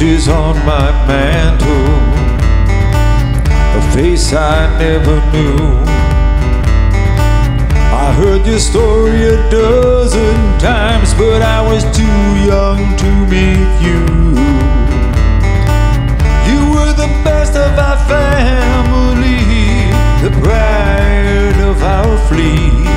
ashes on my mantle, a face I never knew. I heard your story a dozen times, but I was too young to meet you. You were the best of our family, the pride of our fleet.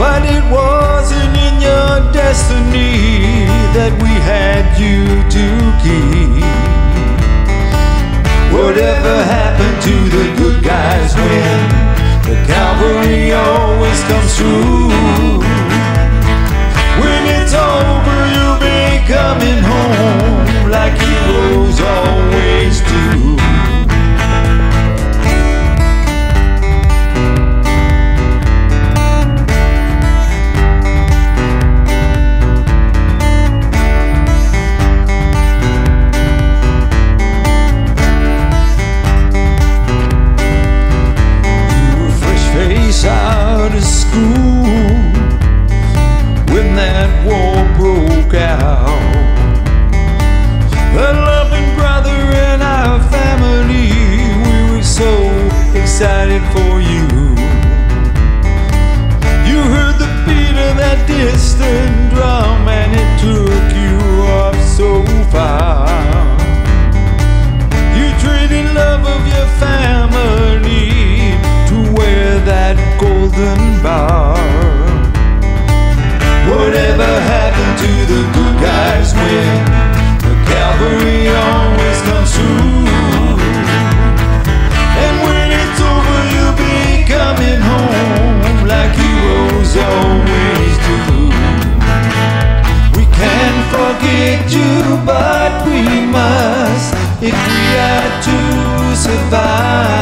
But it wasn't in your destiny that we had you to keep. Whatever happened to the good guys when the cavalry always comes through? School golden bar. Whatever happened to the good guys when the cavalry always comes through? And when it's over, you'll be coming home like heroes always do. We can't forget you, but we must if we are to survive.